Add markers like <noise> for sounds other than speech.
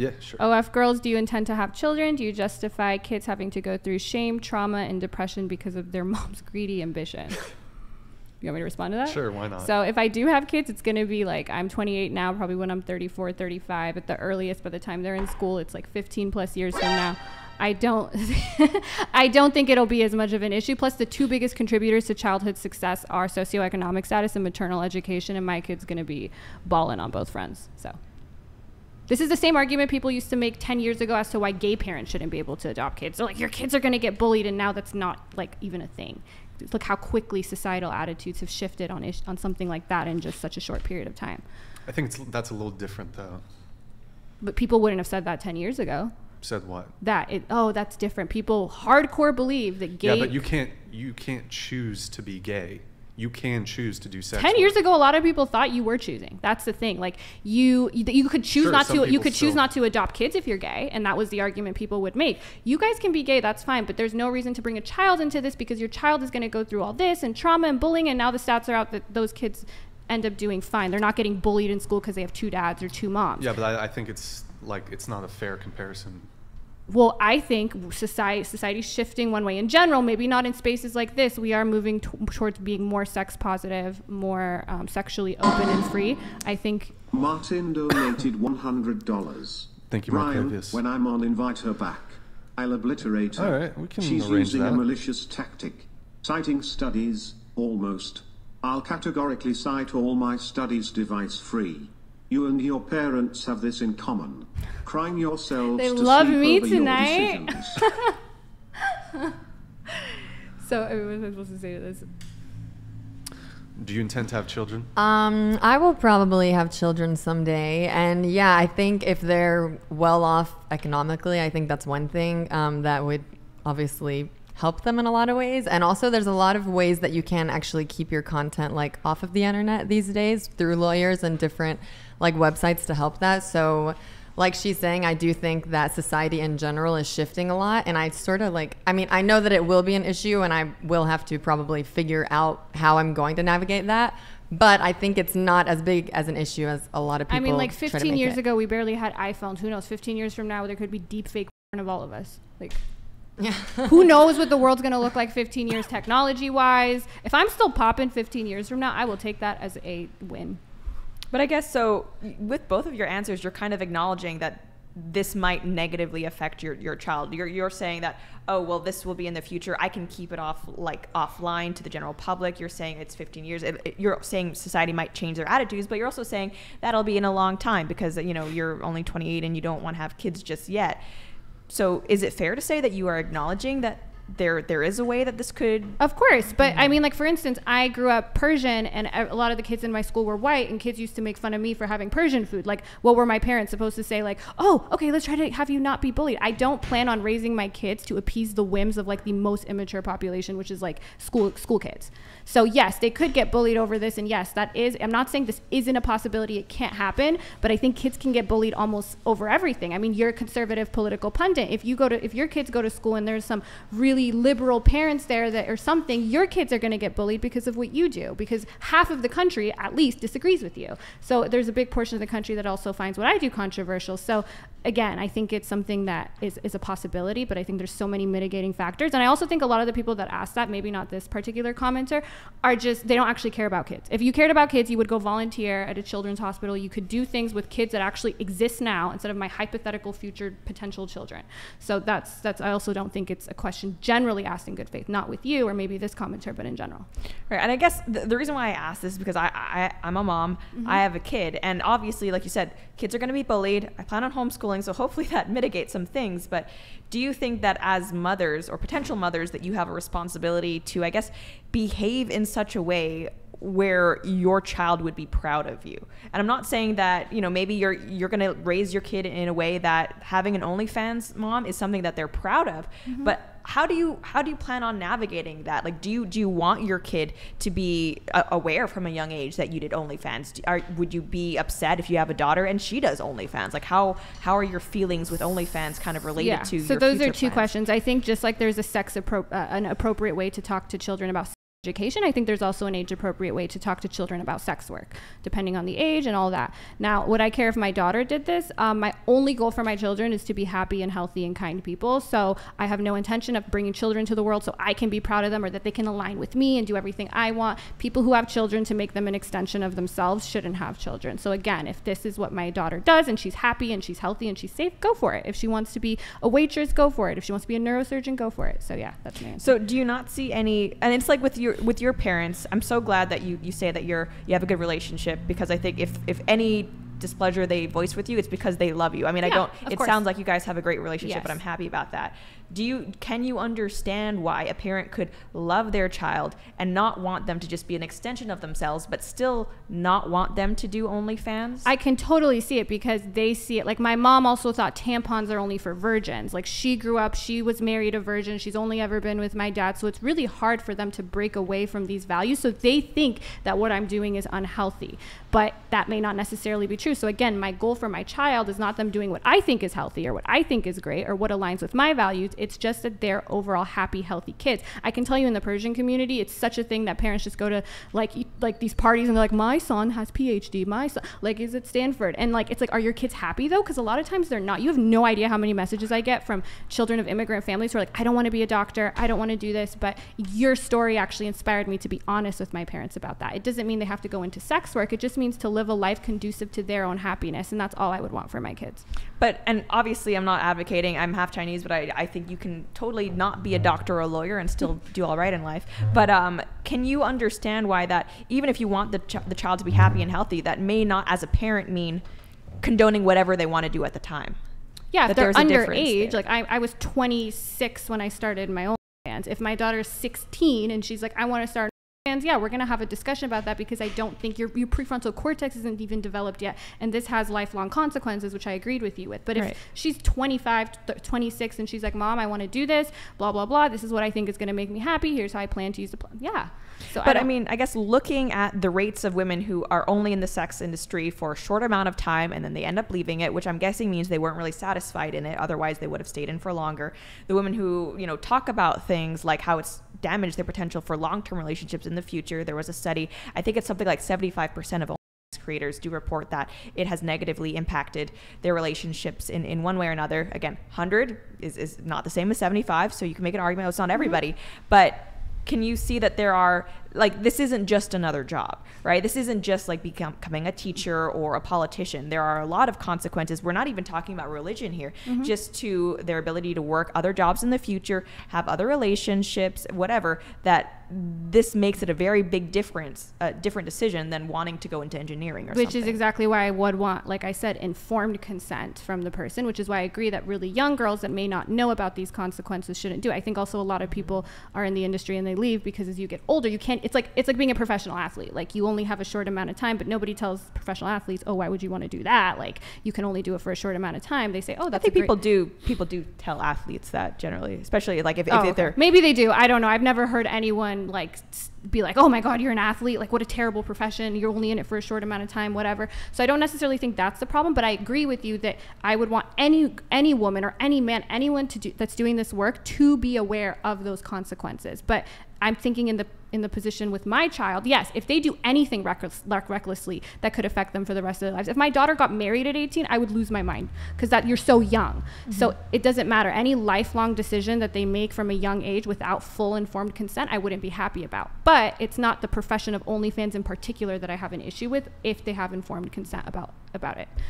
Yeah, sure. Oh, OF girls, do you intend to have children? Do you justify kids having to go through shame, trauma, and depression because of their <laughs> mom's greedy ambition? you want me to respond to that? Sure, why not? So if I do have kids, it's going to be like I'm 28 now, probably when I'm 34, 35 at the earliest. By the time they're in school, it's like 15 plus years from now. I don't <laughs> I don't think it'll be as much of an issue. Plus the two biggest contributors to childhood success are socioeconomic status and maternal education and my kid's going to be balling on both fronts. So this is the same argument people used to make 10 years ago as to why gay parents shouldn't be able to adopt kids. So like your kids are going to get bullied and now that's not like even a thing. Look how quickly societal attitudes have shifted on on something like that in just such a short period of time. I think it's, that's a little different though. But people wouldn't have said that 10 years ago. Said what? That it oh that's different. People hardcore believe that gay Yeah, but you can't you can't choose to be gay. You can choose to do sex. 10 work. years ago a lot of people thought you were choosing that's the thing like you you, you could choose Sure, not to you could choose not to adopt kids if you're gay and that was the argument people would make you guys can be gay that's fine but there's no reason to bring a child into this because your child is going to go through all this and trauma and bullying and now the stats are out that those kids end up doing fine they're not getting bullied in school because they have two dads or two moms Yeah, but I, I think it's like it's not a fair comparison. Well i think society society's shifting one way in general maybe not in spaces like this we are moving t- towards being more sex positive more um, sexually open and free i think Martin donated $100. Thank you, Brian, Marcavius. when I'm on, invite her back. I'll obliterate her. All right, we can She's arrange using a malicious tactic. Citing studies, almost. I'll categorically cite all my studies device free. You and your parents have this in common. Crying yourselves They to love sleep me over your tonight. decisions. <laughs> so I mean, what was I supposed to say to this Do you intend to have children? Um, I will probably have children someday, and yeah, I think if they're well off economically, I think that's one thing um, that would obviously help them in a lot of ways. And also, there's a lot of ways that you can actually keep your content like off of the internet these days through lawyers and different like websites to help that. So. Like she's saying, I do think that society in general is shifting a lot. And I sort of like, I mean, I know that it will be an issue and I will have to probably figure out how I'm going to navigate that but I think it's not as big as an issue as a lot of people. I mean, like try to 15 make years it. ago, we barely had iPhones. Who knows? 15 years from now, there could be deep fake porn of all of us. Like, Yeah. who <laughs> knows what the world's going to look like 15 years technology wise? If I'm still popping 15 years from now, I will take that as a win. But I guess so. With both of your answers, you're kind of acknowledging that this might negatively affect your, your child. You're, you're saying that, oh, well, this will be in the future. I can keep it off like offline to the general public. You're saying it's 15 years. It- it- you're saying society might change their attitudes, but you're also saying that'll be in a long time because you know you're only 28 and you don't want to have kids just yet. So is it fair to say that you are acknowledging that there there is a way that this could Of course, but I mm-hmm. mean, like for instance, I grew up Persian, and a a lot of the kids in my school were white, and kids used to make fun of me for having Persian food. Like, what were my parents supposed to say? Like, oh, okay, let's try to have you not be bullied. I don't plan on raising my kids to appease the whims of like the most immature population, which is like school school kids. So yes, they could get bullied over this, and yes, that is. I'm not saying this isn't a possibility; it can't happen, but I think kids can get bullied almost over everything. I mean, you're a conservative political pundit. If you go to, if your kids go to school and there's some really liberal parents there that or something, your kids are going to get bullied because of what you do. Because half of the country, at least, disagrees with you. So there's a big portion of the country that also finds what I do controversial. So again, I think it's something that is, is a possibility, but I think there's so many mitigating factors. And I also think a lot of the people that ask that, maybe not this particular commenter, are just, they don't actually care about kids. If you cared about kids, you would go volunteer at a children's hospital. You could do things with kids that actually exist now instead of my hypothetical future potential children. So that's, that's, I also don't think it's a question generally asked in good faith, not with you or maybe this commenter, but in general. Right, and I guess the, the reason why I asked this is because I, I I'm a mom, mm-hmm. I have a kid, and obviously, like you said, kids are going to be bullied. I plan on homeschooling, so hopefully that <laughs> mitigates some things. But do you think that as mothers or potential mothers, that you have a responsibility to, I guess, behave in such a way where your child would be proud of you. And I'm not saying that, you know, maybe you're you're going to raise your kid in a way that having an OnlyFans mom is something that they're proud of. But how do you how do you plan on navigating that? Like do you do you want your kid to be uh, aware from a young age that you did OnlyFans? Do, are, would you be upset if you have a daughter and she does OnlyFans? Like how how are your feelings with OnlyFans kind of related to so those are two plans? questions i think just like there's a sex appro- uh, an appropriate way to talk to children about education, I think there's also an age appropriate way to talk to children about sex work, depending on the age and all that. Now, would I care if my daughter did this? Um, my only goal for my children is to be happy and healthy and kind people. So I have no intention of bringing children to the world so I can be proud of them or that they can align with me and do everything I want. People who have children to make them an extension of themselves shouldn't have children. So again, if this is what my daughter does and she's happy and she's healthy and she's safe, go for it. If she wants to be a waitress, go for it. If she wants to be a neurosurgeon, go for it. So yeah, that's answer. So do you not see any? And it's like with your with your parents. I'm so glad that you you say that you're you have a good relationship because I think if if any displeasure they voice with you, it's because they love you. I mean, I don't. It course. sounds like you guys have a great relationship, but I'm happy about that. Do you can you understand why a parent could love their child and not want them to just be an extension of themselves, but still not want them to do OnlyFans? I can totally see it because they see it. Like my mom also thought tampons are only for virgins. Like she grew up, she was married a virgin. She's only ever been with my dad. So it's really hard for them to break away from these values. So they think that what I'm doing is unhealthy. But that may not necessarily be true. So again, my goal for my child is not them doing what I think is healthy or what I think is great or what aligns with my values. It's just that they're overall happy, healthy kids. I can tell you in the Persian community, it's such a thing that parents just go to like like these parties and they're like, my son has PhD, my son like is at Stanford, and like it's like, are your kids happy though? Because a lot of times they're not. You have no idea how many messages I get from children of immigrant families who are like, I don't want to be a doctor, I don't want to do this, but your story actually inspired me to be honest with my parents about that. It doesn't mean they have to go into sex work. It just means to live a life conducive to their own happiness, and that's all I would want for my kids. But and obviously, I'm not advocating. I'm half Chinese, but I, I think you can totally not be a doctor or a lawyer and still <laughs> do all right in life. But um, can you understand why that even if you want the ch- the child to be happy and healthy, that may not, as a parent, mean condoning whatever they want to do at the time. Yeah, that if they're there's a difference underage, like I, I was 26 when I started my own bands. If my daughter's 16 and she's like, I want to start bands, yeah, we're gonna have a discussion about that because I don't think your your prefrontal cortex isn't even developed yet, and this has lifelong consequences, which I agreed with you with. But if Right. she's 25, th- 26, and she's like, Mom, I want to do this, blah blah blah. This is what I think is gonna make me happy. Here's how I plan to use the plan. Yeah. So But I, don't- mean, I guess looking at the rates of women who are only in the sex industry for a short amount of time and then they end up leaving it, which I'm guessing means they weren't really satisfied in it. Otherwise, they would have stayed in for longer. The women who, you know, talk about things like how it's damaged their potential for long term relationships in the future. There was a study, I think it's something like 75% of all creators do report that it has negatively impacted their relationships in, in one way or another. Again, 100 is, is not the same as 75, so you can make an argument it's not mm-hmm. everybody. But can you see that there are like this isn't just another job right this isn't just like become, becoming a teacher or a politician there are a lot of consequences we're not even talking about religion here mm-hmm. just to their ability to work other jobs in the future have other relationships whatever that this makes it a very big difference a different decision than wanting to go into engineering or which something is exactly why I would want, like I said, informed consent from the person, which is why I agree that really young girls that may not know about these consequences shouldn't do. it. I think also a lot of mm-hmm. people are in the industry and they leave because as you get older, you can't. It's like it's like being a professional athlete. Like you only have a short amount of time, but nobody tells professional athletes, "Oh, why would you want to do that?" Like you can only do it for a short amount of time. They say, "Oh, I think people do people do tell athletes that generally, especially like if, if Oh, okay. they're Maybe they do. I don't know. I've never heard anyone like be like, "Oh my God, you're an athlete! Like, what a terrible profession! You're only in it for a short amount of time, whatever." So I don't necessarily think that's the problem, but I agree with you that I would want any any woman or any man, anyone to do that's doing this work to be aware of those consequences. But I'm thinking in the in the position with my child, yes, if they do anything reckless, recklessly that could affect them for the rest of their lives. If my daughter got married at 18, I would lose my mind because that you're so young. Mm-hmm. So it doesn't matter any lifelong decision that they make from a young age without full informed consent. I wouldn't be happy about. But it's not the profession of OnlyFans in particular that I have an issue with if they have informed consent about about it.